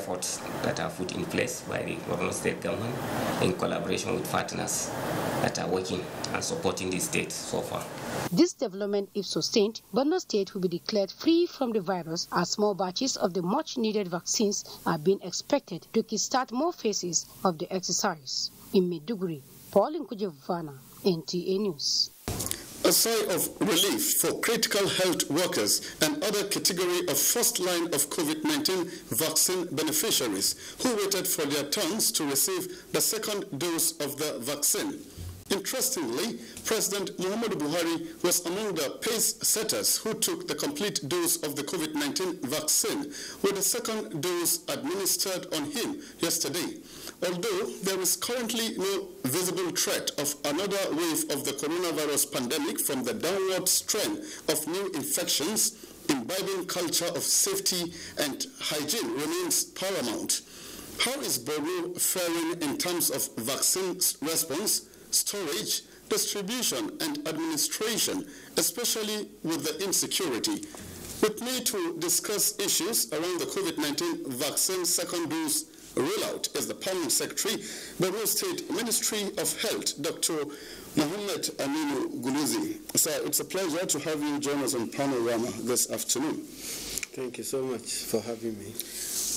efforts that are put in place by the Borno State government in collaboration with partners that are working and supporting the state so far. This development, if sustained, Borno State will be declared free from the virus as small batches of the much-needed vaccines are being expected to kickstart more phases of the exercise. In Maiduguri, Pauline Kujevana, NTA News. A sigh of relief for critical health workers and other category of first line of COVID-19 vaccine beneficiaries who waited for their turns to receive the second dose of the vaccine. Interestingly, President Muhammadu Buhari was among the pace setters who took the complete dose of the COVID-19 vaccine, with the second dose administered on him yesterday. Although there is currently no visible threat of another wave of the coronavirus pandemic from the downward strain of new infections, imbibing culture of safety and hygiene remains paramount. How is Borno faring in terms of vaccine response, storage, distribution, and administration, especially with the insecurity? With me to discuss issues around the COVID-19 vaccine second dose rollout is the Permanent Secretary, Borno State Ministry of Health, Dr. Mohammed Aminu Guluzi. Sir, it's a pleasure to have you join us on Panorama this afternoon. Thank you so much for having me.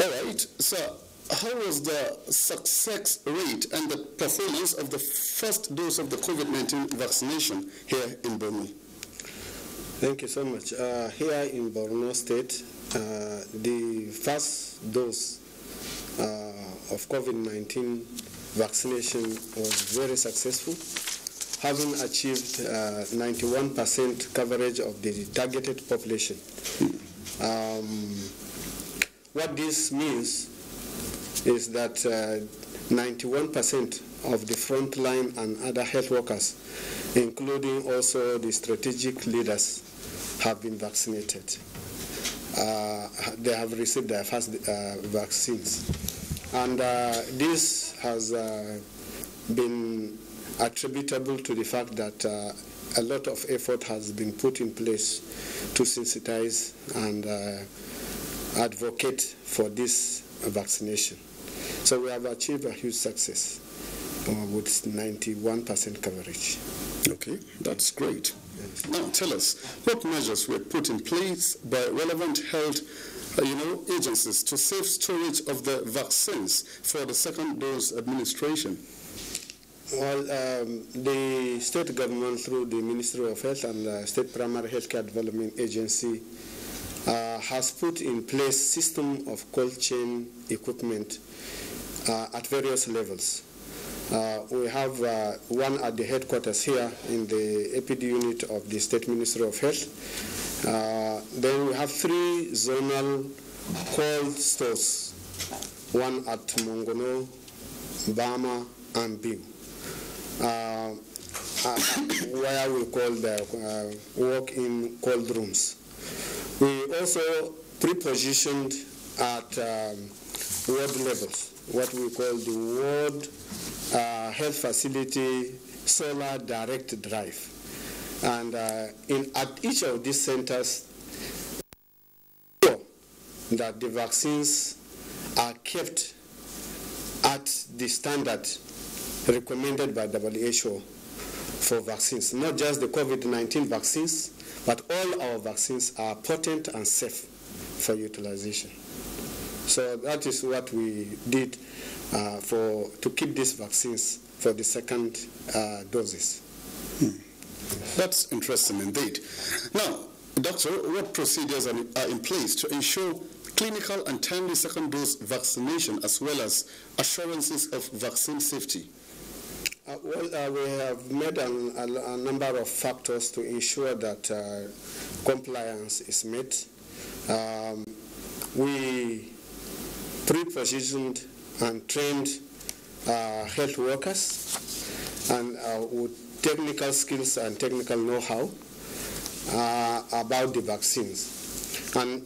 All right, sir. How was the success rate and the performance of the first dose of the COVID-19 vaccination here in Borno? Thank you so much. Uh, here in Borno State, uh, the first dose uh, of COVID-19 vaccination was very successful, having achieved 91% coverage of the targeted population. Um, what this means is that 91% of the frontline and other health workers, including also the strategic leaders, have been vaccinated. Uh, they have received their first uh, vaccines. And uh, this has been attributable to the fact that a lot of effort has been put in place to sensitize and advocate for this vaccination. So we have achieved a huge success uh, with 91% coverage. Okay, that's great. Yes. Now tell us, what measures were put in place by relevant health uh, you know, agencies to save storage of the vaccines for the second dose administration? Well, um, the state government through the Ministry of Health and the State Primary Healthcare Development Agency uh, has put in place system of cold chain equipment uh, at various levels. Uh, we have uh, one at the headquarters here in the APD unit of the State Ministry of Health. Uh, then we have three zonal cold stores, one at Monguno, Bama, and Biu, uh, where we call the walk-in cold rooms. We also pre-positioned at um, ward levels what we call the ward uh, health facility solar direct drive. And uh, in, at each of these centers, that the vaccines are kept at the standard recommended by WHO for vaccines, not just the COVID-19 vaccines, but all our vaccines are potent and safe for utilization. So that is what we did uh, for to keep these vaccines for the second uh, doses. Hmm. That's interesting indeed. Now, doctor, what procedures are, are in place to ensure clinical and timely second dose vaccination as well as assurances of vaccine safety? Uh, well, uh, we have made an, a, a, number of factors to ensure that uh, compliance is met. Um, we pre-positioned and trained uh, health workers and uh, with technical skills and technical know-how uh, about the vaccines. And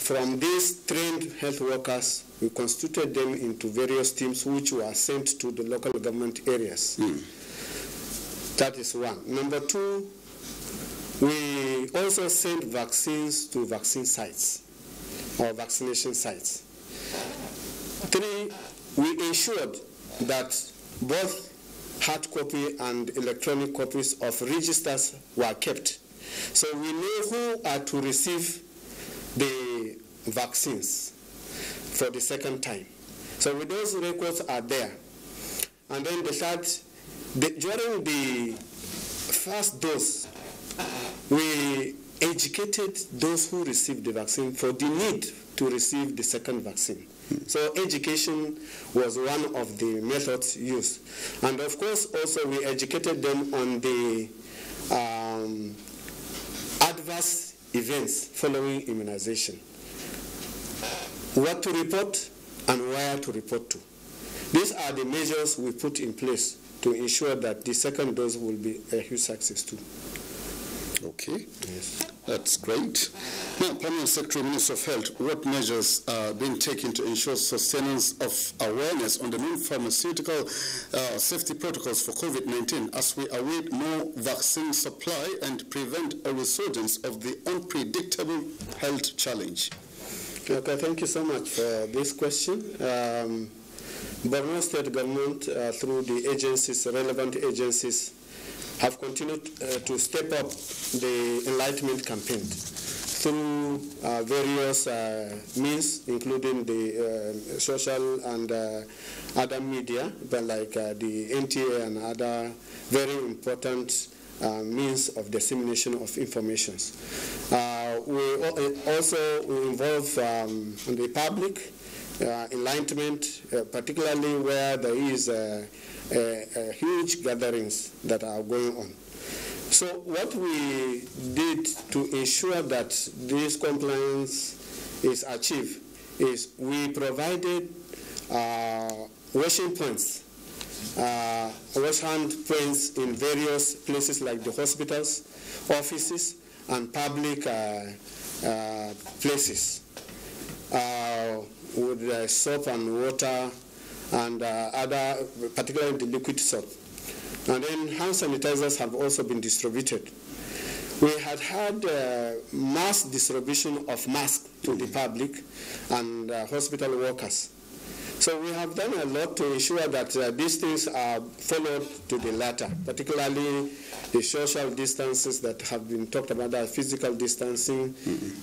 from these trained health workers, we constituted them into various teams which were sent to the local government areas. Mm. That is one. Number two, we also sent vaccines to vaccine sites or vaccination sites. Three, we ensured that both hard copy and electronic copies of registers were kept. So we know who are to receive the vaccines for the second time. So those records are there. And then the third, the, during the first dose, we educated those who received the vaccine for the need to receive the second vaccine. So education was one of the methods used. And of course, also we educated them on the um, adverse events following immunization. What to report and where to report to. These are the measures we put in place to ensure that the second dose will be a huge success too. Okay, Yes. that's great. Now, Permanent Secretary, Minister of Health, what measures are being taken to ensure sustenance of awareness on the non-pharmaceutical uh, safety protocols for COVID-19 as we await more vaccine supply and prevent a resurgence of the unpredictable health challenge? Okay, thank you so much for this question. Um, Borno State government, uh, through the agencies, relevant agencies, have continued uh, to step up the enlightenment campaign through uh, various uh, means, including the uh, social and uh, other media, but like uh, the NTA and other very important uh, means of dissemination of information. We also involve um, the public uh, enlightenment, uh, particularly where there is huge gatherings that are going on. So what we did to ensure that this compliance is achieved is we provided uh, washing points, uh, wash hand points in various places like the hospitals, offices, and public uh, uh, places uh, with uh, soap and water and uh, other, particularly the liquid soap. And then hand sanitizers have also been distributed. We had had uh, mass distribution of masks to the public and uh, hospital workers. So we have done a lot to ensure that uh, these things are followed to the letter, particularly the social distances that have been talked about, that physical distancing,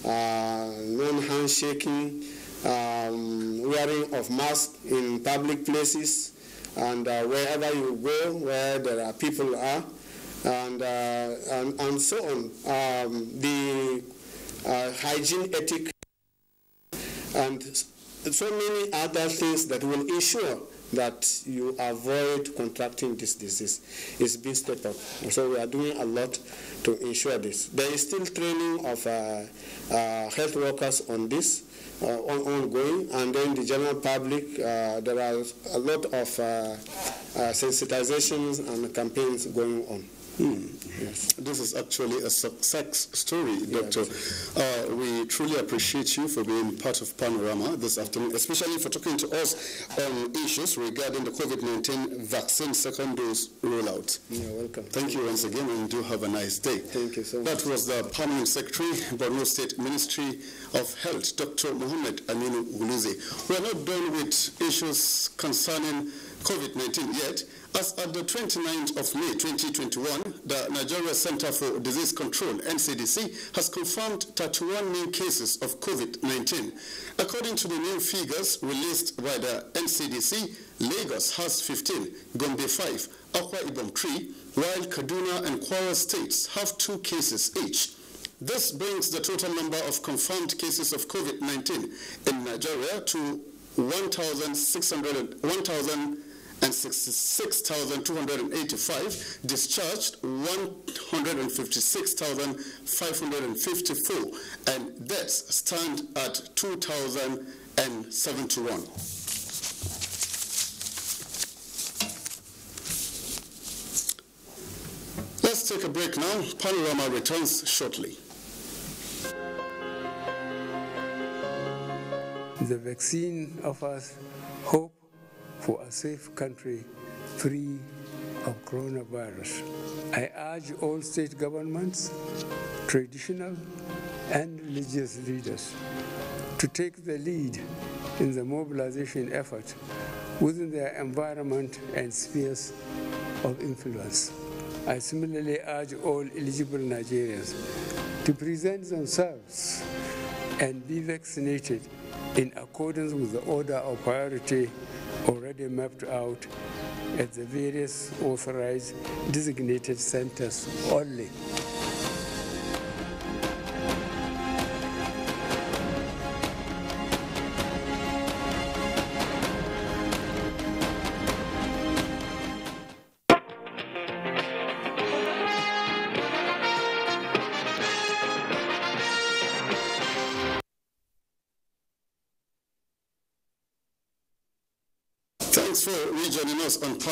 uh, non-handshaking, um, wearing of masks in public places, and uh, wherever you go, where there are people are, and, uh, and, and so on. Um, the uh, hygiene ethic and so many other things that will ensure that you avoid contracting this disease is being stepped up. So we are doing a lot to ensure this. There is still training of uh, uh, health workers on this uh, on, ongoing, and then the general public. Uh, there are a lot of uh, uh, sensitizations and campaigns going on. Yes. This is actually a success story, Doctor. Uh, we truly appreciate you for being part of Panorama this afternoon, especially for talking to us on issues regarding the COVID-19 vaccine second dose rollout. You're welcome. Thank you once again and do have a nice day. Thank you so That was the Permanent Secretary, Borno State Ministry of Health, Dr. Mohammed Aminu Guluzi. We are not done with issues concerning COVID-19 yet, as at the 29th of May 2021, the Nigeria Center for Disease Control, NCDC, has confirmed 31 new cases of COVID-19. According to the new figures released by the NCDC, Lagos has 15, Gombe 5, Akwa Ibom 3, while Kaduna and Kwara states have two cases each. This brings the total number of confirmed cases of COVID-19 in Nigeria to 1,600 1,066,285, discharged 156,554, and deaths stand at 2,071. Let's take a break now. Panorama returns shortly. The vaccine offers hope for a safe country free of coronavirus. I urge all state governments, traditional and religious leaders to take the lead in the mobilization effort within their environment and spheres of influence. I similarly urge all eligible Nigerians to present themselves and be vaccinated in accordance with the order of priority already mapped out at the various authorized designated centers only.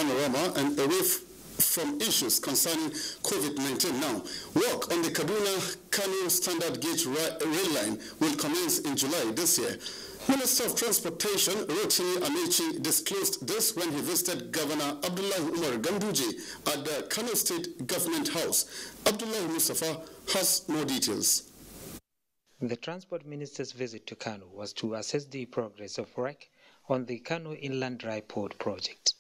Panorama and away from issues concerning COVID-19 now. Work on the Kaduna-Kano Standard Gauge rail line will commence in July this year. Minister of Transportation Rotimi Amaechi disclosed this when he visited Governor Abdullah Umar Ganduje at the Kano State Government House. Abdullah Mustafa has more details. The Transport Minister's visit to Kano was to assess the progress of work on the Kano Inland Dry Port project.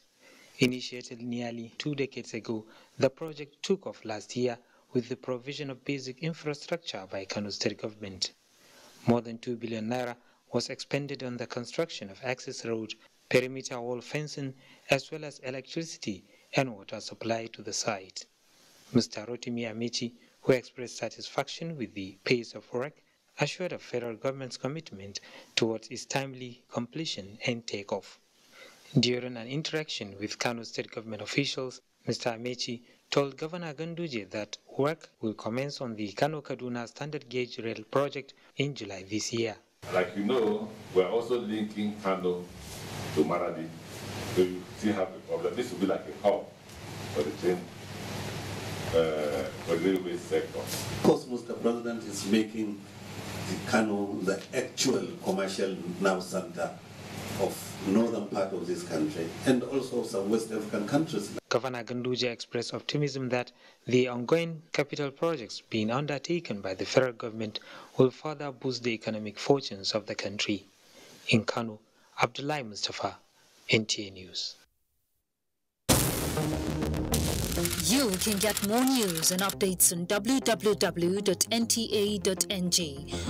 Initiated nearly two decades ago, the project took off last year with the provision of basic infrastructure by Kano State Government. More than 2 billion naira was expended on the construction of access road, perimeter wall fencing, as well as electricity and water supply to the site. Mr. Rotimi Amaechi, who expressed satisfaction with the pace of work, assured of federal government's commitment towards its timely completion and takeoff. During an interaction with Kano state government officials, Mr. Amaechi told Governor Ganduje that work will commence on the Kano-Kaduna standard gauge rail project in July this year. Like you know, we're also linking Kano to Maradi. So you still have a problem. This will be like a hub for the train, uh, for the railway sector. Of course, Mr. President is making the Kano the actual commercial now center of northern part of this country and also some West African countries. Governor Ganduje expressed optimism that the ongoing capital projects being undertaken by the federal government will further boost the economic fortunes of the country. In Kano, Abdullah Mustafa, NTA News. You can get more news and updates on www.nta.ng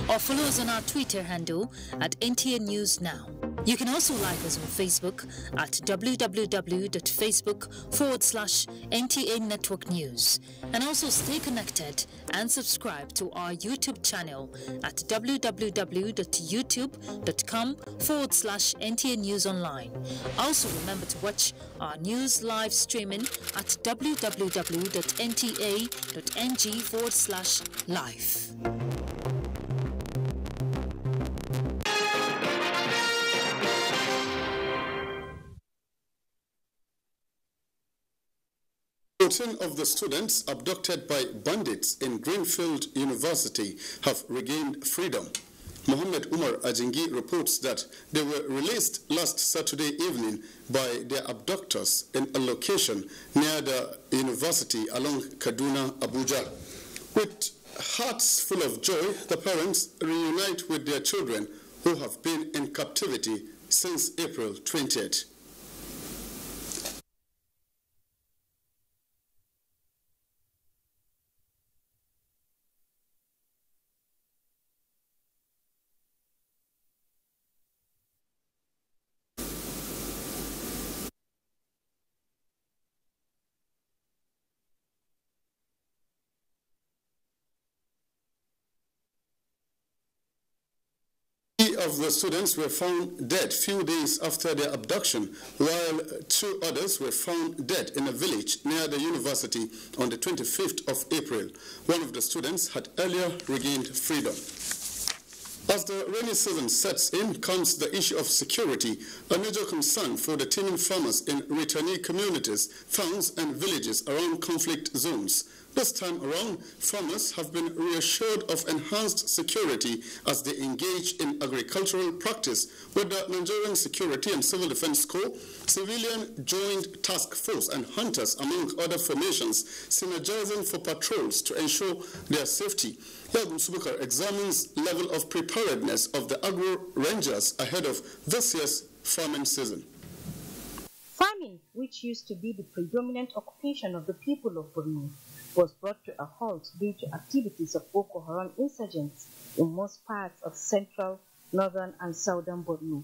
or follow us on our Twitter handle at NTA News Now. You can also like us on Facebook at www.facebook forward slash NTA Network News and also stay connected and subscribe to our YouTube channel at www.youtube.com forward slash NTA News Online. Also remember to watch our news live streaming at www.nta.ng forward slash live. Fourteen of the students abducted by bandits in Greenfield University have regained freedom. Mohammed Umar Ajingi reports that they were released last Saturday evening by their abductors in a location near the university along Kaduna, Abuja. With hearts full of joy, the parents reunite with their children who have been in captivity since April 20th. Three of the students were found dead few days after their abduction, while two others were found dead in a village near the university on the 25th of April. One of the students had earlier regained freedom. As the rainy season sets in, comes the issue of security, a major concern for the teeming farmers in returnee communities, towns, and villages around conflict zones. This time around, farmers have been reassured of enhanced security as they engage in agricultural practice with the Nigerian Security and Civil Defense Corps, Civilian Joint Task Force, and hunters, among other formations, synergizing for patrols to ensure their safety. Yagum Subukar examines level of preparedness of the agro rangers ahead of this year's farming season. Farming, which used to be the predominant occupation of the people of Borno, was brought to a halt due to activities of Boko Haram insurgents in most parts of central, northern, and southern Borno.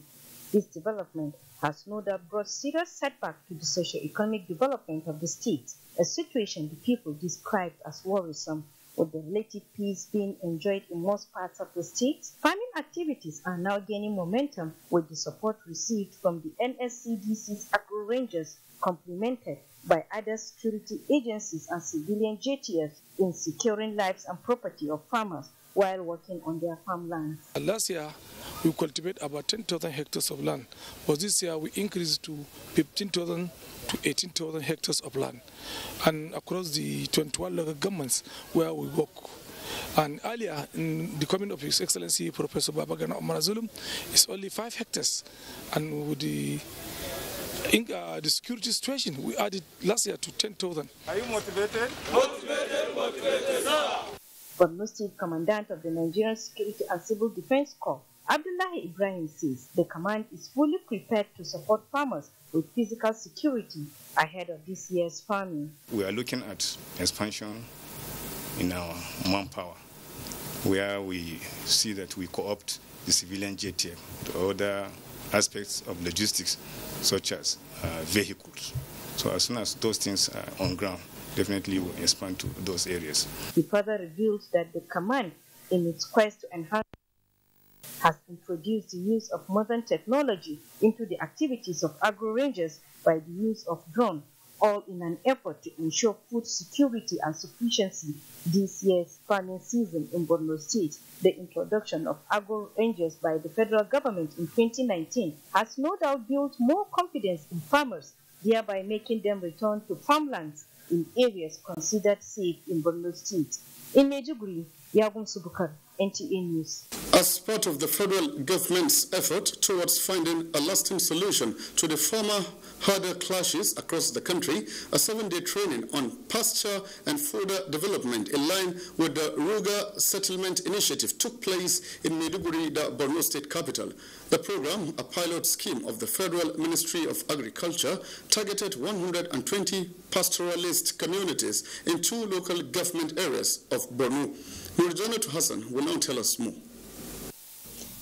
This development has no doubt brought serious setback to the socio-economic development of the state, a situation the people described as worrisome with the relative peace being enjoyed in most parts of the state, farming activities are now gaining momentum with the support received from the NSCDC's agro rangers complemented by other security agencies and civilian JTFs in securing lives and property of farmers while working on their farmlands. Last year, we cultivated about 10,000 hectares of land, but this year we increased to 15,000 to 18,000 hectares of land, and across the 21 local governments where we work. And earlier, in the coming of His Excellency Professor Babagana Umara Zulum, it's only five hectares, and with the in, uh, the security situation, we added last year to 10,000. Are you motivated? Motivated, motivated, sir. Borno State Commandant of the Nigerian Security and Civil Defense Corps, Abdullahi Ibrahim says the command is fully prepared to support farmers with physical security ahead of this year's farming. We are looking at expansion in our manpower, where we see that we co-opt the civilian JTF, the other aspects of logistics, such as uh, vehicles. So as soon as those things are on ground, definitely will expand to those areas. He further revealed that the command, in its quest to enhance has introduced the use of modern technology into the activities of agro rangers by the use of drone, all in an effort to ensure food security and sufficiency this year's farming season in Borno State. The introduction of agro rangers by the federal government in 2019 has no doubt built more confidence in farmers, thereby making them return to farmlands in areas considered safe in Borno State. In Maiduguri, Yagum Subukar, NTA News. As part of the federal government's effort towards finding a lasting solution to the former herder clashes across the country, a seven-day training on pasture and fodder development in line with the Ruga Settlement Initiative took place in Maiduguri, the Borno state capital. The program, a pilot scheme of the Federal Ministry of Agriculture, targeted 120 pastoralist communities in two local government areas of Borno. Nurjanat Hassan will now tell us more.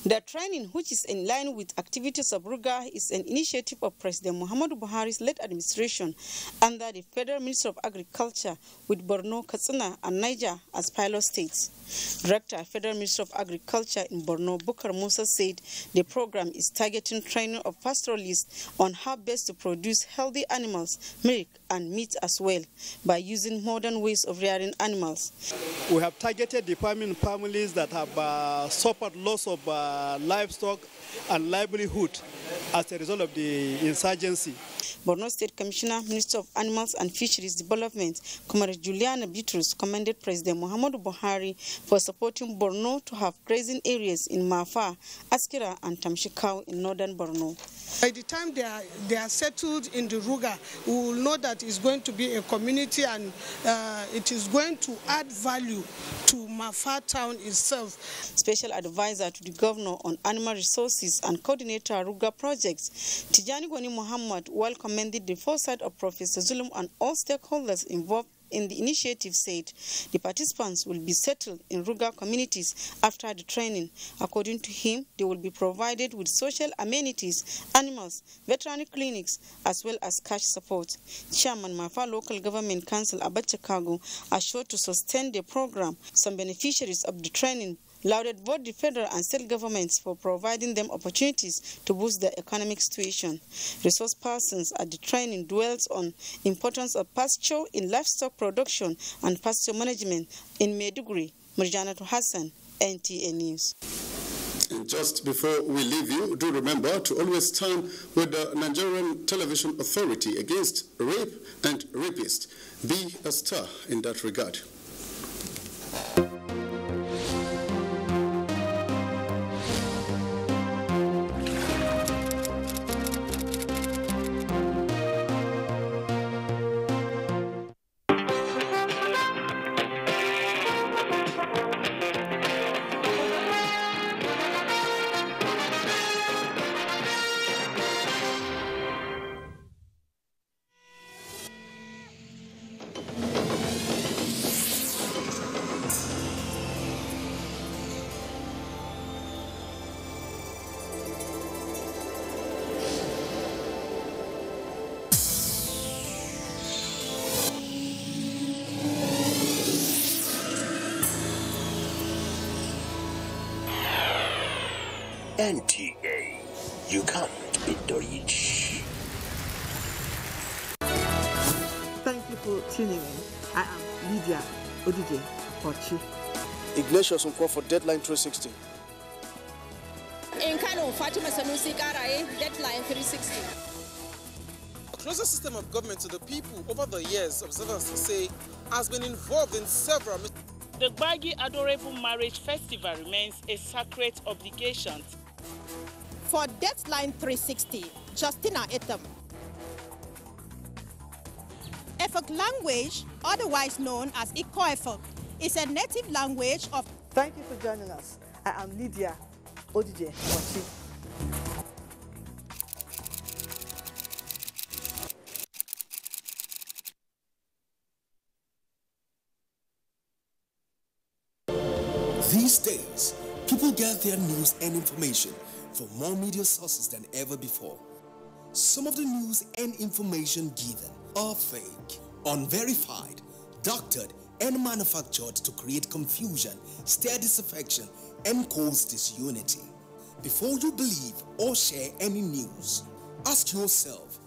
The training, which is in line with activities of Ruga, is an initiative of President Muhammadu Buhari's late administration under the Federal Ministry of Agriculture with Borno, Katsina, and Niger as pilot states. Director, of Federal Ministry of Agriculture in Borno, Bukar Musa said the program is targeting training of pastoralists on how best to produce healthy animals, milk, and meat as well by using modern ways of rearing animals. We have targeted the farming families that have uh, suffered loss of uh, Uh, livestock and livelihood as a result of the insurgency. Borno State Commissioner, Minister of Animals and Fisheries Development, Comrade Juliana Bitrus, commended President Muhammadu Buhari for supporting Borno to have grazing areas in Mafa, Askira, and Tamshikau in northern Borno. By the time they are, they are settled in the Ruga, we will know that it's going to be a community and uh, it is going to add value to Mafa town itself. Special advisor to the governor on animal resources and coordinator Ruga projects, Tijani Gwani Muhammad welcomed commended the foresight of Professor Zulum and all stakeholders involved in the initiative said the participants will be settled in rural communities after the training. According to him, they will be provided with social amenities, animals, veterinary clinics, as well as cash support. Chairman Mafa Local Government Council Abacha Kago assured to sustain the program. Some beneficiaries of the training lauded both the federal and state governments for providing them opportunities to boost their economic situation. Resource persons at the training dwells on importance of pasture in livestock production and pasture management in Maiduguri. Murjana Hassan, NTA News. just before we leave you, do remember to always stand with the Nigerian Television Authority against rape and rapists. Be a star in that regard. NTA. You can't beat the rich. Thank you for tuning in. I am Lydia Odije Ochi. Ignatius Nkwo for Deadline 360. In Kano, Fatima Sanusi Karaye, Deadline 360. A closer system of government to the people over the years, observers say, has been involved in several. The Gbagi Adorable Marriage Festival remains a sacred obligation. For Deadline 360, Justina Etam. Efok language, otherwise known as Iko Efok, is a native language of. Thank you for joining us. I am Lydia Odije Ochi. These days, people get their news and information from more media sources than ever before. Some of the news and information given are fake, unverified, doctored, and manufactured to create confusion, stir disaffection, and cause disunity. Before you believe or share any news, ask yourself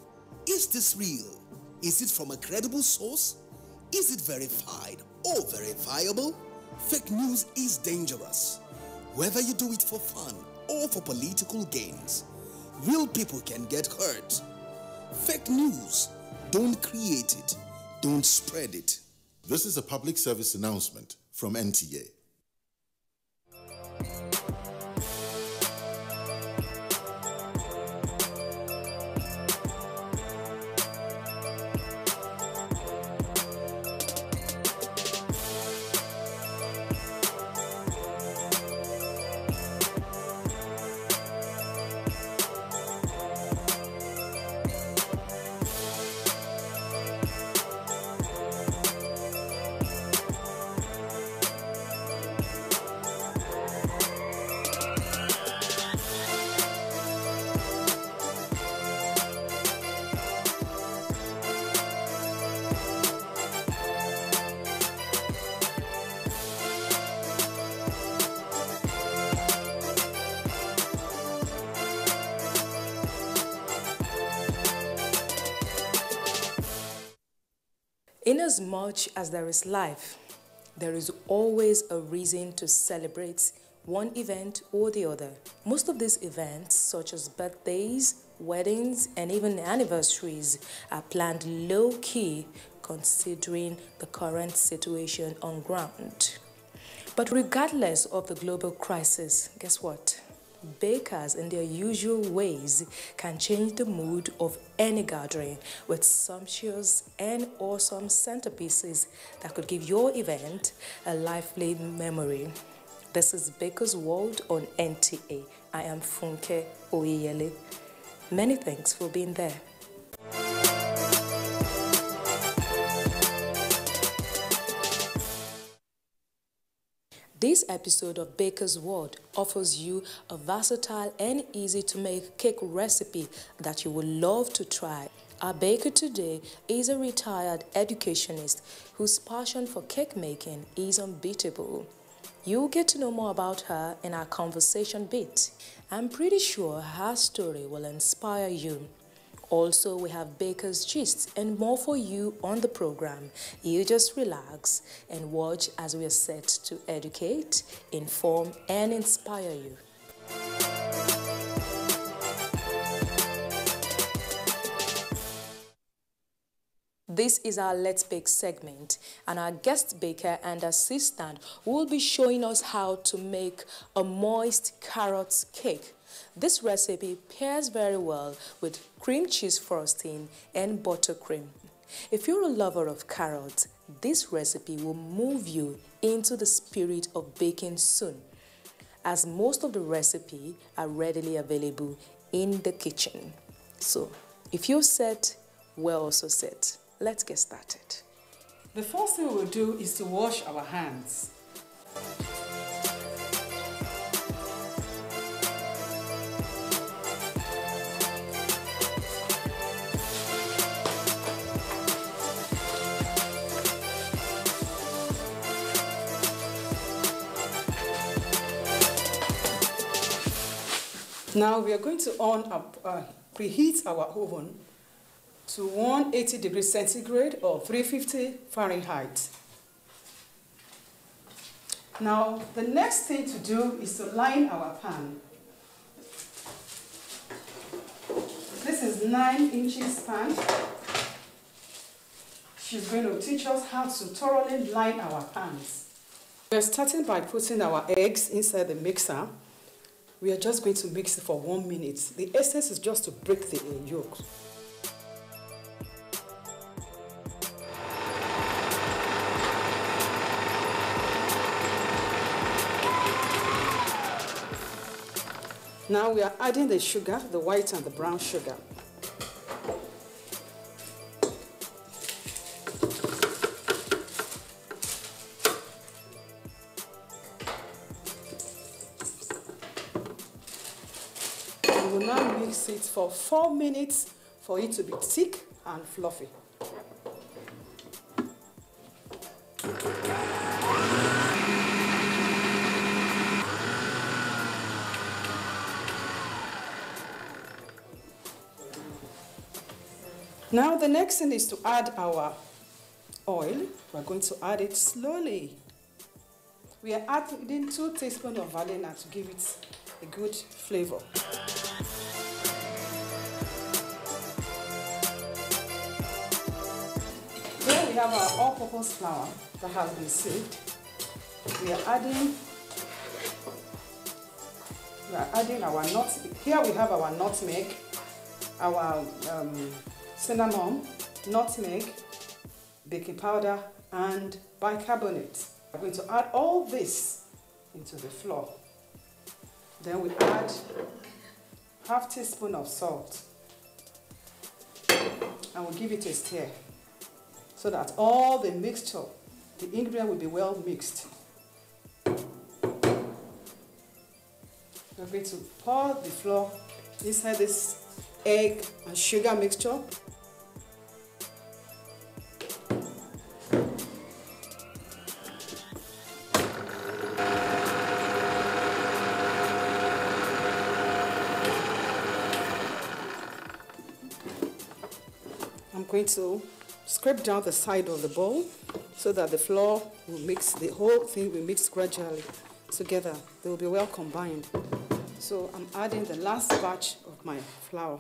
is this real? Is it from a credible source? Is it verified or verifiable? Fake news is dangerous. Whether you do it for fun or for political gains, real people can get hurt. Fake news, don't create it, don't spread it. This is a public service announcement from NTA. Inasmuch as there is life, there is always a reason to celebrate one event or the other. Most of these events, such as birthdays, weddings, and even anniversaries, are planned low key considering the current situation on ground. But regardless of the global crisis, guess what? Bakers, in their usual ways, can change the mood of any gathering with sumptuous and awesome centerpieces that could give your event a lively memory. This is Baker's World on NTA. I am Funke Oyeyele. Many thanks for being there. This episode of Baker's World offers you a versatile and easy to make cake recipe that you will love to try. Our baker today is a retired educationist whose passion for cake making is unbeatable. You'll get to know more about her in our conversation bit. I'm pretty sure her story will inspire you. Also, we have baker's gists and more for you on the program. You just relax and watch as we are set to educate, inform, and inspire you. This is our Let's Bake segment, and our guest baker and assistant will be showing us how to make a moist carrot cake this recipe pairs very well with cream cheese frosting and buttercream. If you're a lover of carrots, this recipe will move you into the spirit of baking soon, as most of the recipe are readily available in the kitchen. So, if you're set, we're also set. Let's get started. The first thing we'll do is to wash our hands. Now we are going to on uh, preheat our oven to 180 degrees centigrade or 350 Fahrenheit. Now the next thing to do is to line our pan. This is 9 inches pan. She's going to teach us how to thoroughly line our pans. We're starting by putting our eggs inside the mixer. We are just going to mix it for one minute. The essence is just to break the uh, yolk. Now we are adding the sugar, the white and the brown sugar. For four minutes for it to be thick and fluffy. Now the next thing is to add our oil. We're going to add it slowly. We are adding two teaspoons of vanilla to give it a good flavor. Have our all-purpose flour that has been sieved. We are adding we are adding our nuts. Here we have our nutmeg, our um, cinnamon, nutmeg, baking powder, and bicarbonate. We're going to add all this into the flour. Then we add half teaspoon of salt and we'll give it a stir so that all the mixture, the ingredient will be well mixed. We're going to pour the flour inside this egg and sugar mixture. I'm going to scrape down the side of the bowl so that the flour will mix, the whole thing will mix gradually together. They will be well combined. So I'm adding the last batch of my flour.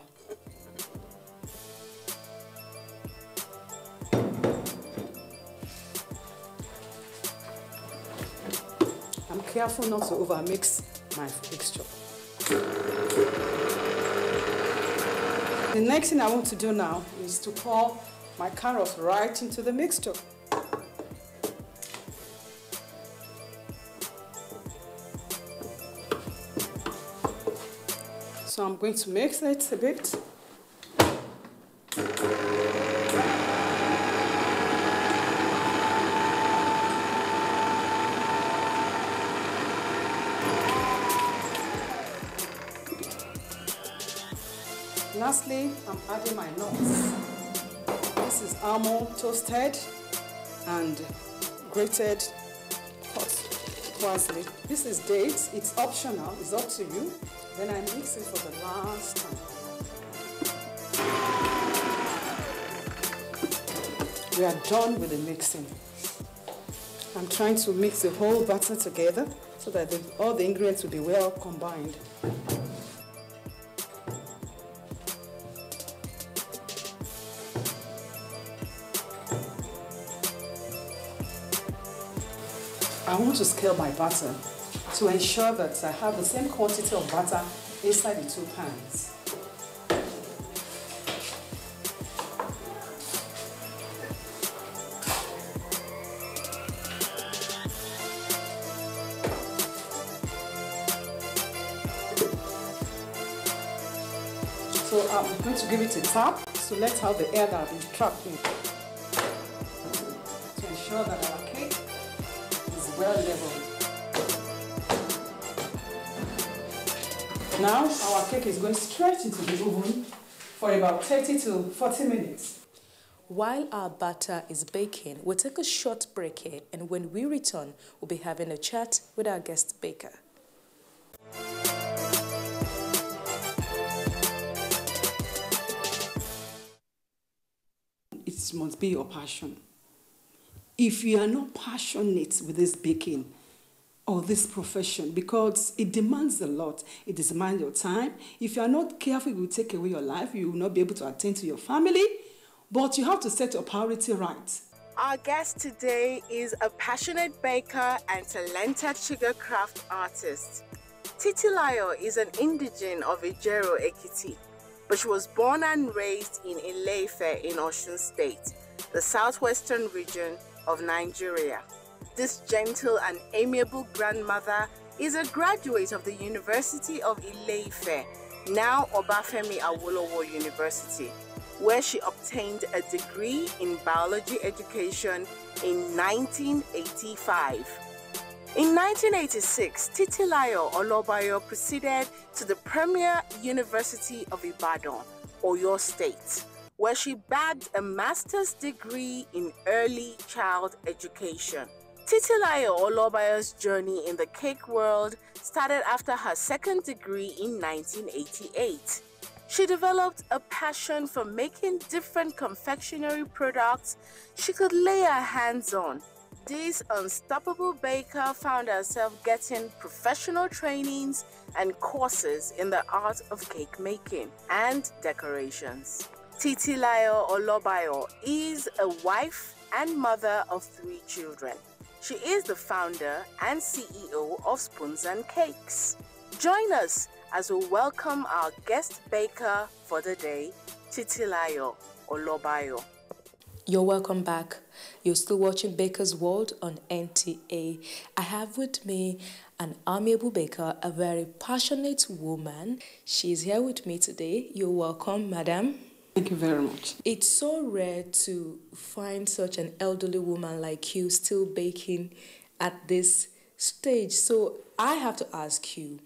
I'm careful not to overmix my mixture. The next thing I want to do now is to pour my carrots right into the mixture. So I'm going to mix it a bit. Lastly, I'm adding my nuts. Almond toasted and grated parsley. This is dates. It's optional. It's up to you. Then I mix it for the last time. We are done with the mixing. I'm trying to mix the whole batter together so that the, all the ingredients will be well combined. To scale my butter to ensure that I have the same quantity of butter inside the two pans. So I'm going to give it a tap to let out the air that has been trapped in. To ensure that is well leveled. Now our cake is going straight into the oven for about 30 to 40 minutes. While our batter is baking, we'll take a short break here and when we return, we'll be having a chat with our guest baker. It must be your passion. If you are not passionate with this baking or this profession, because it demands a lot, it demands your time. If you are not careful, it will take away your life. You will not be able to attend to your family, but you have to set your priority right. Our guest today is a passionate baker and talented sugar craft artist. Titilayo is an indigene of Ijero Ekiti, but she was born and raised in Ileife in Osun State, the southwestern region of Nigeria. This gentle and amiable grandmother is a graduate of the University of Ileife, now Obafemi Awolowo University, where she obtained a degree in biology education in 1985. In 1986, Titilayo Olobayo proceeded to the Premier University of Ibadan, Oyo State, where she bagged a master's degree in early child education. Titilayo Olobayo's journey in the cake world started after her second degree in 1988. She developed a passion for making different confectionery products she could lay her hands on. This unstoppable baker found herself getting professional trainings and courses in the art of cake making and decorations. Titilayo Olobayo is a wife and mother of three children. She is the founder and CEO of Spoons and Cakes. Join us as we welcome our guest baker for the day, Titilayo Olobayo. You're welcome back. You're still watching Baker's World on NTA. I have with me an amiable baker, a very passionate woman. She's here with me today. You're welcome, madam. Thank you very much. It's so rare to find such an elderly woman like you still baking at this stage. So I have to ask you,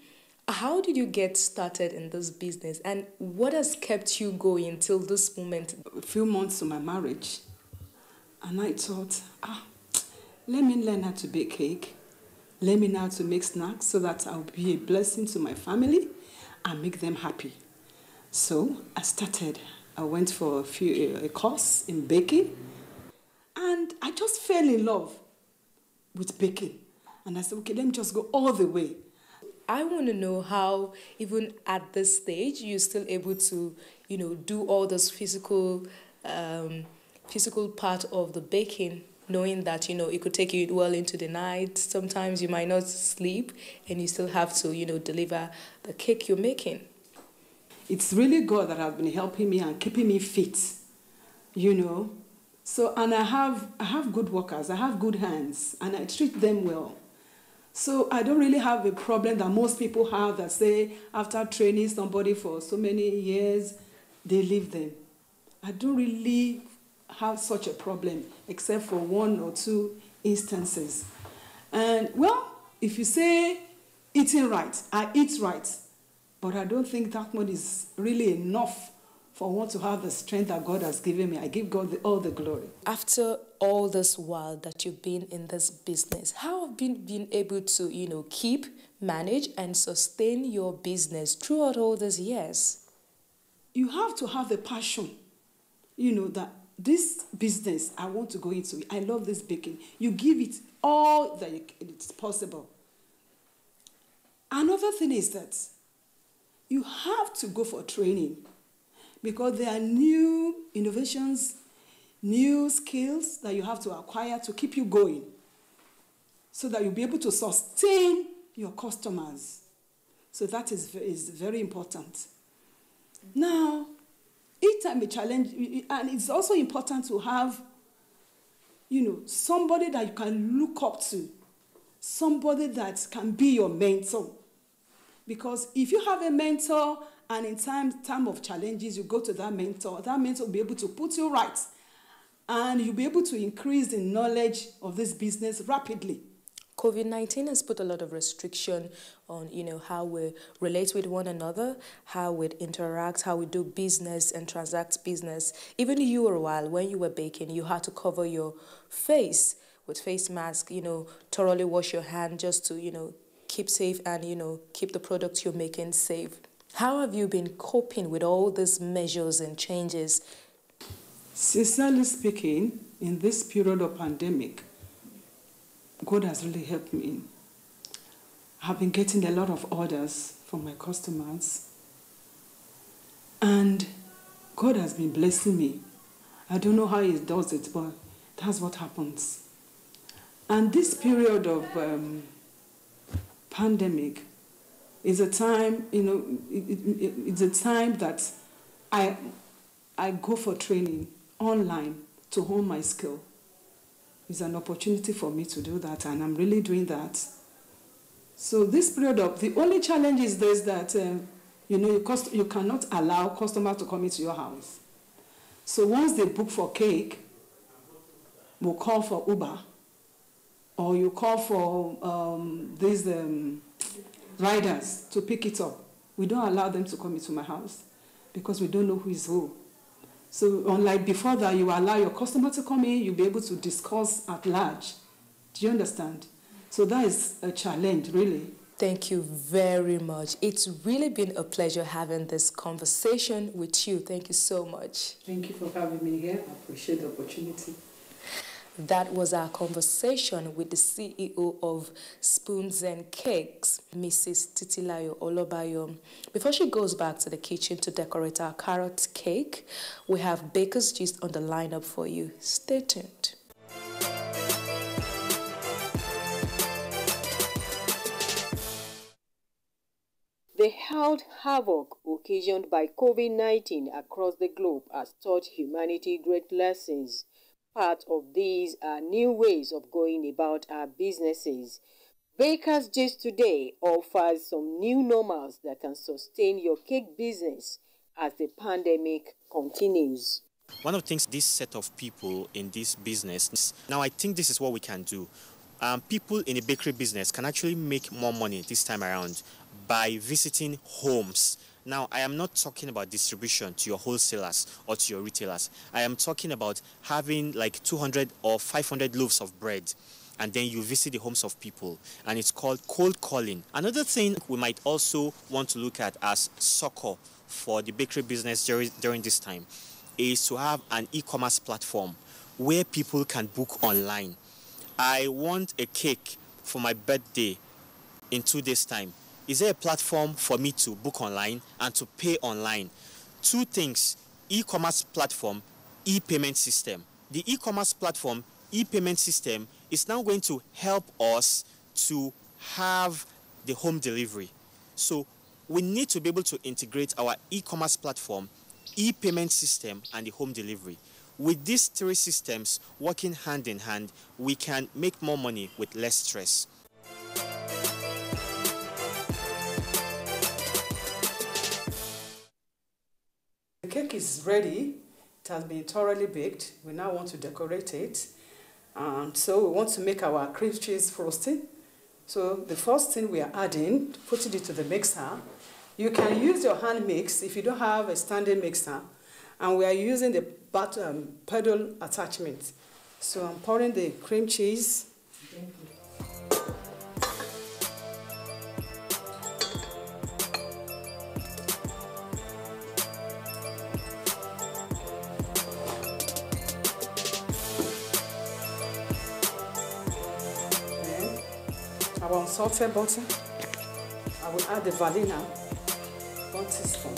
how did you get started in this business and what has kept you going till this moment? A few months to my marriage, and I thought, ah, let me learn how to bake cake. Let me know how to make snacks so that I'll be a blessing to my family and make them happy. So I started. I went for a few a course in baking, and I just fell in love with baking. And I said, okay, let me just go all the way. I want to know how, even at this stage, you're still able to, you know, do all this physical, um, physical part of the baking, knowing that you know it could take you well into the night. Sometimes you might not sleep, and you still have to, you know, deliver the cake you're making. It's really God that has been helping me and keeping me fit, you know. So and I have I have good workers, I have good hands, and I treat them well. So I don't really have a problem that most people have that say after training somebody for so many years, they leave them. I don't really have such a problem except for one or two instances. And well, if you say eating right, I eat right, but I don't think that one is really enough for one to have the strength that God has given me. I give God the, all the glory. After all this while that you've been in this business, how have you been able to, you know, keep, manage, and sustain your business throughout all these years? You have to have the passion, you know, that this business I want to go into. I love this baking. You give it all that it's possible. Another thing is that you have to go for training because there are new innovations, new skills that you have to acquire to keep you going. so that you'll be able to sustain your customers. So that is, is very important. Now, each time a challenge, and it's also important to have, you know, somebody that you can look up to, somebody that can be your mentor. Because if you have a mentor and in time, time of challenges, you go to that mentor, that mentor will be able to put you right and you'll be able to increase the knowledge of this business rapidly. COVID-19 has put a lot of restriction on, you know, how we relate with one another, how we interact, how we do business and transact business. Even you, a while, when you were baking, you had to cover your face with face mask, you know, thoroughly wash your hand just to, you know, keep safe and, you know, keep the products you're making safe. How have you been coping with all these measures and changes? Sincerely speaking, in this period of pandemic, God has really helped me. I've been getting a lot of orders from my customers. And God has been blessing me. I don't know how He does it, but that's what happens. And this period of um, pandemic is a time, you know, it, it, it's a time that I, I go for training online to hone my skill is an opportunity for me to do that, and I'm really doing that. So this period of the only challenge is this that um, you know you, cost, you cannot allow customers to come into your house. So once they book for cake, we'll call for Uber, or you call for um, these um, riders to pick it up. We don't allow them to come into my house because we don't know who is who. So unlike before that, you allow your customer to come in, you'll be able to discuss at large. Do you understand? So that is a challenge, really. Thank you very much. It's really been a pleasure having this conversation with you. Thank you so much. Thank you for having me here. I appreciate the opportunity. That was our conversation with the CEO of Spoons and Cakes, Mrs. Titilayo Olobayo. Before she goes back to the kitchen to decorate our carrot cake, we have Baker's Gist on the lineup for you. Stay tuned. The health havoc occasioned by COVID-19 across the globe has taught humanity great lessons Part of these are new ways of going about our businesses. Baker's Gist Today offers some new normals that can sustain your cake business as the pandemic continues. One of the things this set of people in this business, now I think this is what we can do. Um, people in a bakery business can actually make more money this time around by visiting homes now, I am not talking about distribution to your wholesalers or to your retailers. I am talking about having like 200 or 500 loaves of bread and then you visit the homes of people and it's called cold calling. Another thing we might also want to look at as succor for the bakery business during, during this time is to have an e-commerce platform where people can book online. I want a cake for my birthday in two days time is there a platform for me to book online and to pay online? Two things, e-commerce platform, e-payment system. The e-commerce platform, e-payment system is now going to help us to have the home delivery. So we need to be able to integrate our e-commerce platform, e-payment system, and the home delivery. With these three systems working hand in hand, we can make more money with less stress. Cake is ready. It has been thoroughly baked. We now want to decorate it. And so we want to make our cream cheese frosting. So the first thing we are adding, putting it to the mixer. You can use your hand mix if you don't have a standing mixer. And we are using the um, paddle attachment. So I'm pouring the cream cheese. Salted butter. I will add the vanilla, one teaspoon.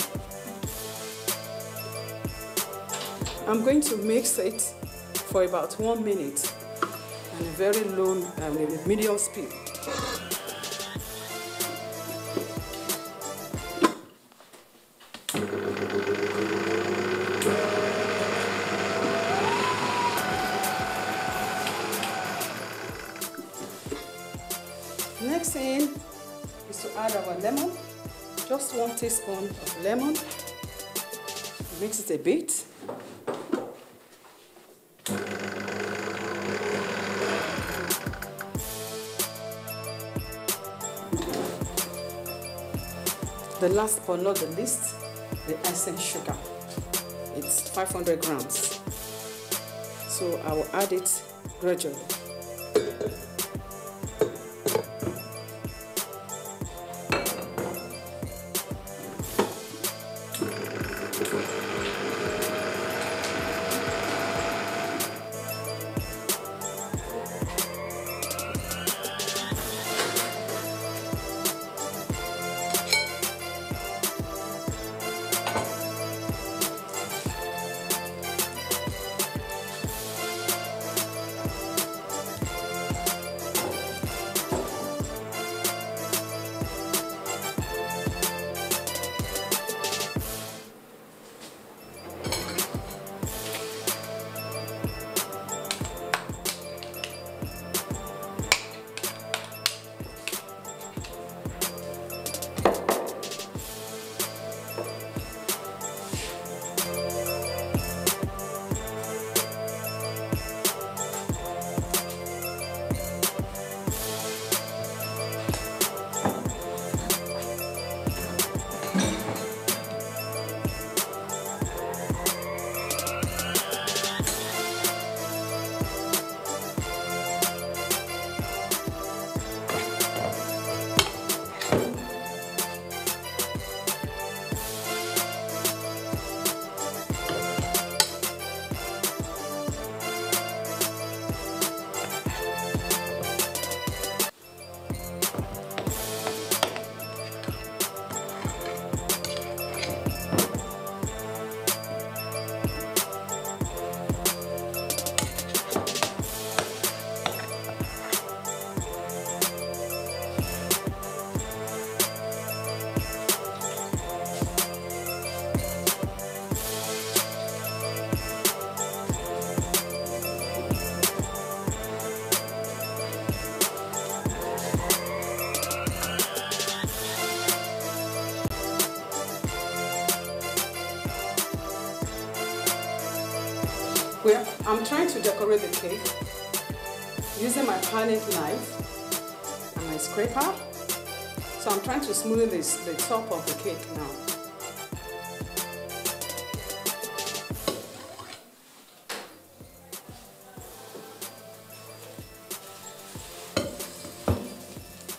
I'm going to mix it for about one minute. and a very low, um, medium speed. Teaspoon of lemon. Mix it a bit. The last but not the least, the icing sugar. It's 500 grams. So I will add it gradually. I'm trying to decorate the cake using my palette knife and my scraper. So I'm trying to smooth this, the top of the cake now.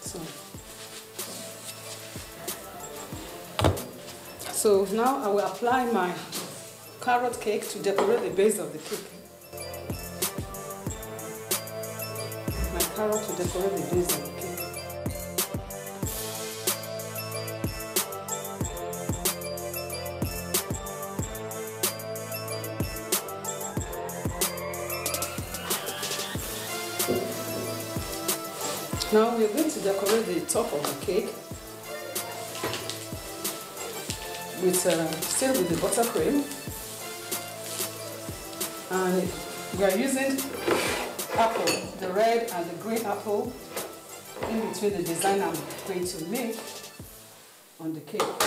So, so now I will apply my carrot cake to decorate the base of the cake. Decorate the. Now we're going to decorate the top of the cake with uh, still with the buttercream and we are using apple, the red and the green apple in between the design I'm going to make on the cake.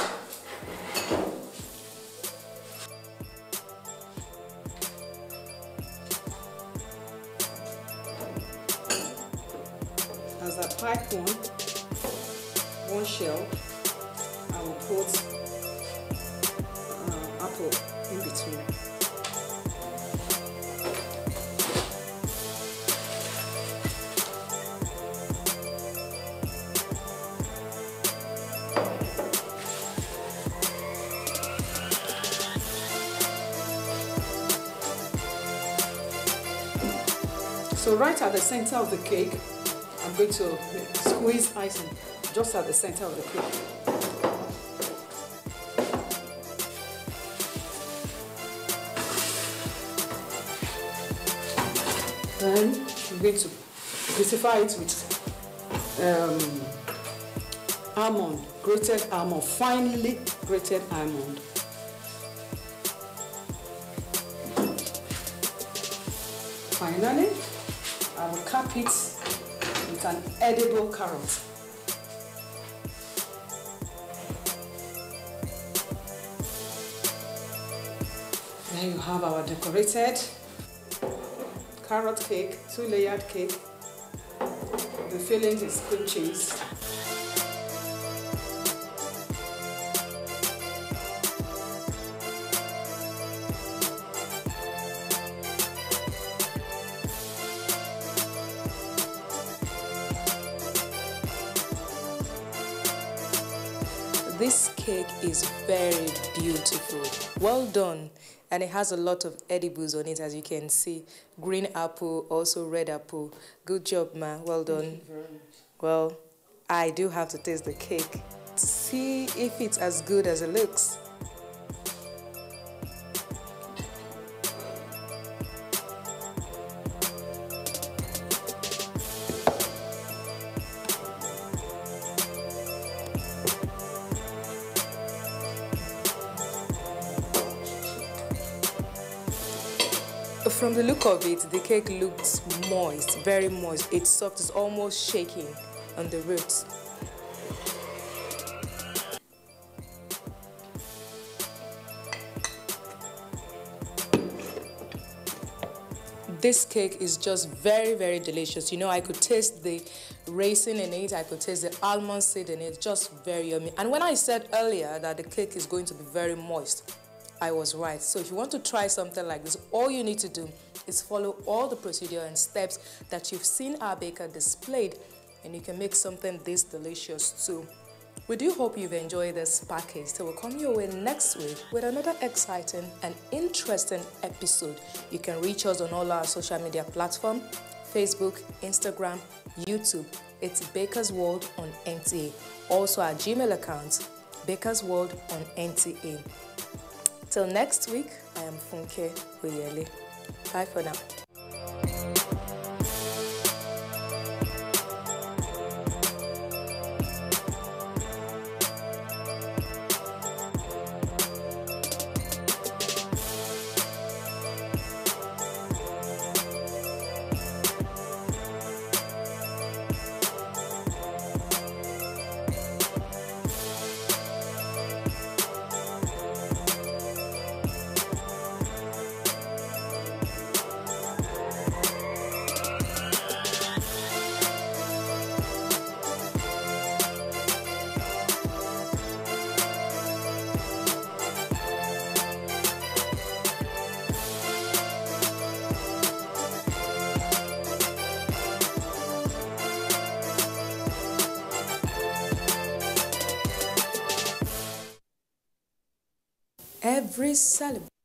Center of the cake, I'm going to squeeze icing just at the center of the cake. Then I'm going to beautify it with um, almond, grated almond, finely grated almond. Finally, I will cap it with an edible carrot. There you have our decorated carrot cake, two layered cake. The filling is cream cheese. And it has a lot of edibles on it, as you can see. Green apple, also red apple. Good job, ma. Well done. Well, I do have to taste the cake to see if it's as good as it looks. The look of it, the cake looks moist, very moist. It's soft, it's almost shaking on the roots. This cake is just very, very delicious. You know, I could taste the raisin in it, I could taste the almond seed in it, just very yummy. And when I said earlier that the cake is going to be very moist, I was right. So if you want to try something like this, all you need to do is follow all the procedure and steps that you've seen our baker displayed and you can make something this delicious too. We do hope you've enjoyed this package. So we'll come your way next week with another exciting and interesting episode. You can reach us on all our social media platforms, Facebook, Instagram, YouTube. It's Baker's World on NTA. Also our Gmail account, Baker's World on NTA. Till next week, I am Funke Oyele. Bye for now. Every celebration.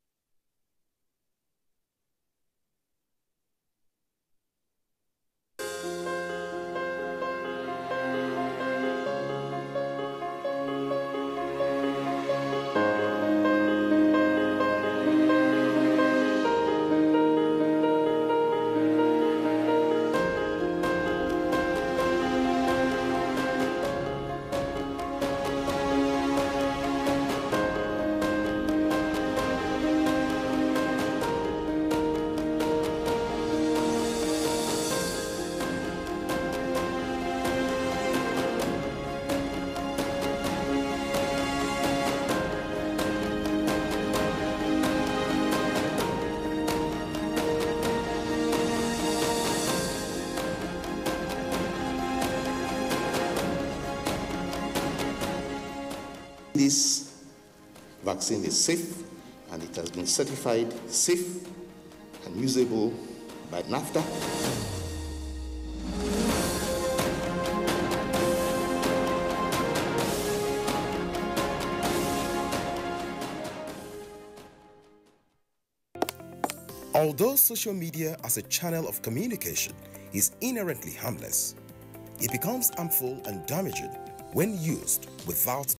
Vaccine is safe and it has been certified safe and usable by NAFDAC. Although social media as a channel of communication is inherently harmless, it becomes harmful and damaging when used without